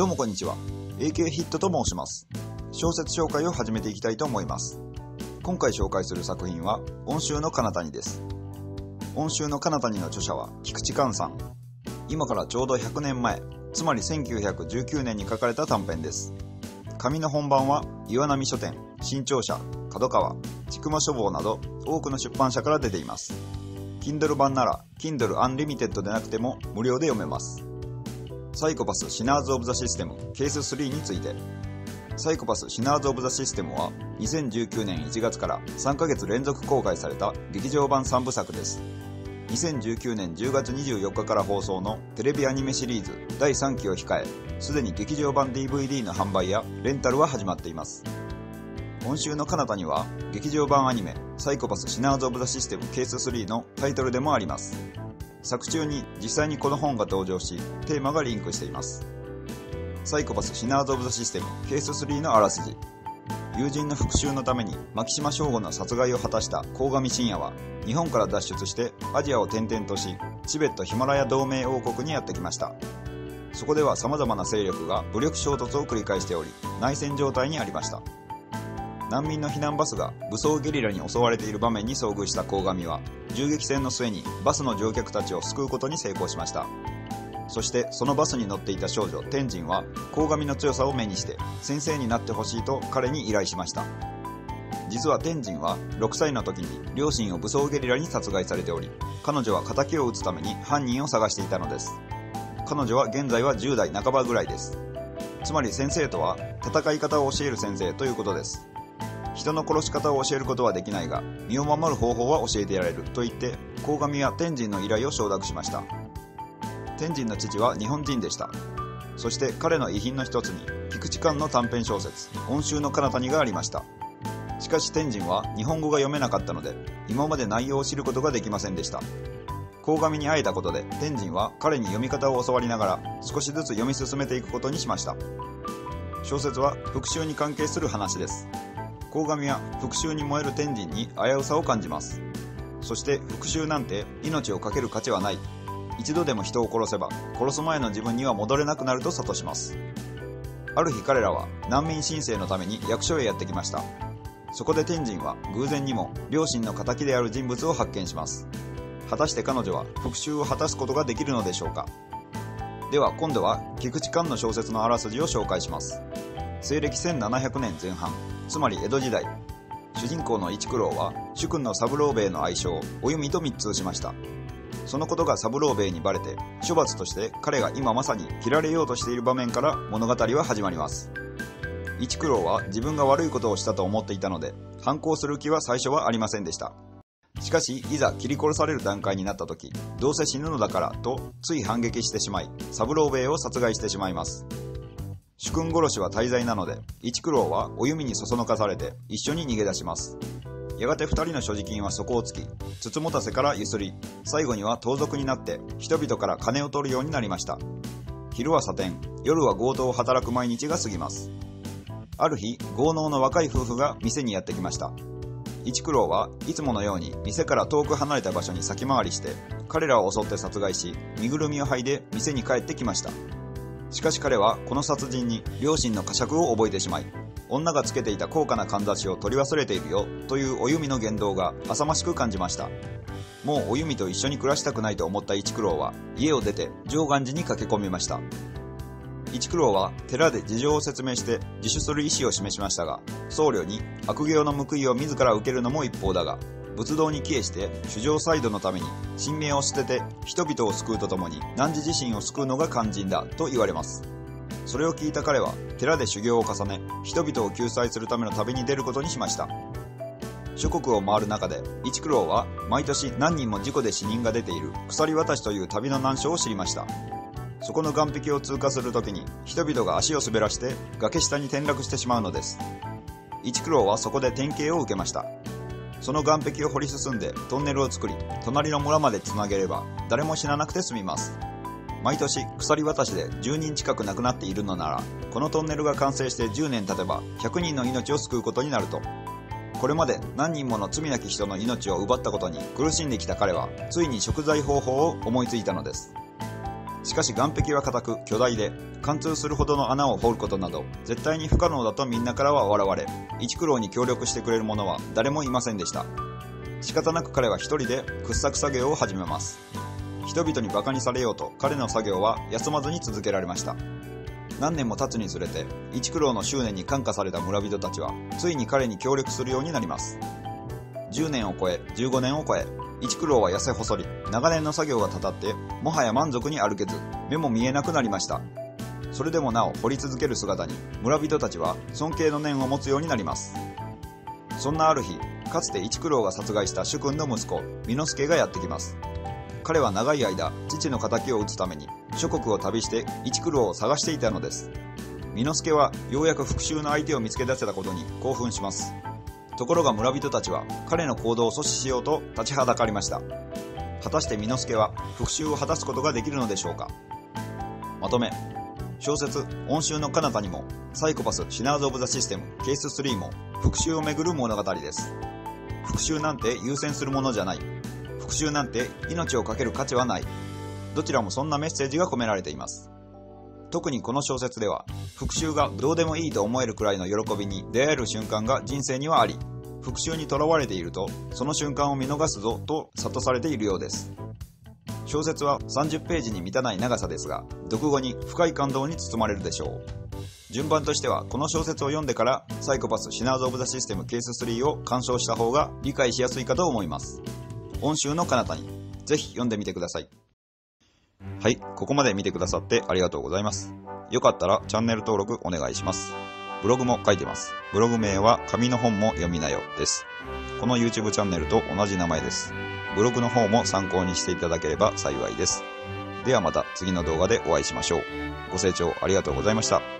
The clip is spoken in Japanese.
どうもこんにちは。AK ヒットと申します。小説紹介を始めていきたいと思います。今回紹介する作品は「温州の彼方に」です。温州の彼方にの著者は菊池寛さん。今からちょうど100年前つまり1919年に書かれた短編です。紙の本番は岩波書店新潮社角川千曲書房など多くの出版社から出ています。Kindle 版なら Kindle Unlimited でなくても無料で読めます。サイコパス・シナーズ・オブ・ザ・システムケース3について。サイコパス・シナーズ・オブ・ザ・システムは2019年1月から3ヶ月連続公開された劇場版3部作です。2019年10月24日から放送のテレビアニメシリーズ第3期を控えすでに劇場版 DVD の販売やレンタルは始まっています。今週の彼方には劇場版アニメサイコパス・シナーズ・オブ・ザ・システムケース3のタイトルでもあります。作中に実際にこの本が登場しテーマがリンクしています。サイコパス・シナーズ・オブ・ザ・システムケース3のあらすじ。友人の復讐のために牧島省吾の殺害を果たした鴻上信也は日本から脱出してアジアを転々としチベットヒマラヤ同盟王国にやってきました。そこでは様々な勢力が武力衝突を繰り返しており内戦状態にありました。難民の避難バスが武装ゲリラに襲われている場面に遭遇した鴻上は銃撃戦の末にバスの乗客たちを救うことに成功しました。そしてそのバスに乗っていた少女天神は鴻上の強さを目にして先生になってほしいと彼に依頼しました。実は天神は6歳の時に両親を武装ゲリラに殺害されており彼女は敵を討つために犯人を探していたのです。彼女は現在は10代半ばぐらいです。つまり先生とは戦い方を教える先生ということです。人の殺し方を教えることはできないが身を守る方法は教えてやれると言って鴻上は天神の依頼を承諾しました。天神の父は日本人でした。そして彼の遺品の一つに菊池寛の短編小説「温州の彼方に」がありました。しかし天神は日本語が読めなかったので今まで内容を知ることができませんでした。鴻上に会えたことで天神は彼に読み方を教わりながら少しずつ読み進めていくことにしました。小説は復讐に関係する話です。鴻上は復讐に燃える天神に危うさを感じます。そして復讐なんて命を懸ける価値はない。一度でも人を殺せば殺す前の自分には戻れなくなると諭します。ある日彼らは難民申請のために役所へやってきました。そこで天神は偶然にも両親の仇である人物を発見します。果たして彼女は復讐を果たすことができるのでしょうか。では今度は菊池寛の小説のあらすじを紹介します。西暦1700年前半つまり江戸時代主人公の一九郎は主君の三郎兵衛の愛称お弓と密通しました。そのことが三郎兵衛にバレて処罰として彼が今まさに切られようとしている場面から物語は始まります。一九郎は自分が悪いことをしたと思っていたので反抗する気は最初はありませんでした。しかしいざ切り殺される段階になった時どうせ死ぬのだからとつい反撃してしまい三郎兵衛を殺害してしまいます。主君殺しは大罪なので一九郎はお弓にそそのかされて一緒に逃げ出します。やがて2人の所持金は底をつきつつもたせからゆすり最後には盗賊になって人々から金を取るようになりました。昼はサテン夜は強盗を働く毎日が過ぎます。ある日豪農の若い夫婦が店にやってきました。一九郎はいつものように店から遠く離れた場所に先回りして彼らを襲って殺害し身ぐるみを剥いで店に帰ってきました。しかし彼はこの殺人に両親の呵責を覚えてしまい女がつけていた高価なかんざしを取り忘れているよというお弓の言動が浅ましく感じました。もうお弓と一緒に暮らしたくないと思った一九郎は家を出て上岸寺に駆け込みました。一九郎は寺で事情を説明して自首する意思を示しましたが僧侶に悪行の報いを自ら受けるのも一方だが仏道に帰依して主情サイドのために神明を捨てて人々を救うとともに汝自身を救うのが肝心だと言われます。それを聞いた彼は寺で修行を重ね人々を救済するための旅に出ることにしました。諸国を回る中で一九郎は毎年何人も事故で死人が出ている鎖渡しという旅の難所を知りました。そこの岸壁を通過するときに人々が足を滑らして崖下に転落してしまうのです。一九郎はそこで典型を受けました。その岸壁を掘り進んでトンネルを作り隣の村までつなげれば誰も死ななくて済みます。毎年鎖渡しで10人近く亡くなっているのならこのトンネルが完成して10年経てば100人の命を救うことになると。これまで何人もの罪なき人の命を奪ったことに苦しんできた彼はついに食材方法を思いついたのです。しかし岸壁は硬く巨大で貫通するほどの穴を掘ることなど絶対に不可能だとみんなからは笑われ一苦労に協力してくれる者は誰もいませんでした。仕方なく彼は一人で掘削作業を始めます。人々に馬鹿にされようと彼の作業は休まずに続けられました。何年も経つにつれて一苦労の執念に感化された村人たちはついに彼に協力するようになります。10年を超え15年を超え一苦労は痩せ細り長年の作業がたたってもはや満足に歩けず目も見えなくなりました。それでもなお掘り続ける姿に村人たちは尊敬の念を持つようになります。そんなある日かつて一苦労が殺害した主君の息子美之助がやってきます。彼は長い間父の仇を討つために諸国を旅して一苦労を探していたのです。美之助はようやく復讐の相手を見つけ出せたことに興奮します。ところが村人たちは彼の行動を阻止しようと立ちはだかりました。果たして美之助は復讐を果たすことができるのでしょうか？まとめ。小説「温州の彼方にもサイコパス・シナーズ・オブ・ザ・システムケース3も復讐をめぐる物語です。復讐なんて優先するものじゃない。復讐なんて命を懸ける価値はない。どちらもそんなメッセージが込められています。特にこの小説では復讐がどうでもいいと思えるくらいの喜びに出会える瞬間が人生にはあり復讐にとらわれているとその瞬間を見逃すぞと諭されているようです。小説は30ページに満たない長さですが読後に深い感動に包まれるでしょう。順番としてはこの小説を読んでからサイコパスシナーズ・オブ・ザ・システムケース3を鑑賞した方が理解しやすいかと思います。温州の彼方にぜひ読んでみてください。はいここまで見てくださってありがとうございます。よかったらチャンネル登録お願いします。ブログも書いてます。ブログ名は紙の本も読みなよです。この YouTube チャンネルと同じ名前です。ブログの方も参考にしていただければ幸いです。ではまた次の動画でお会いしましょう。ご清聴ありがとうございました。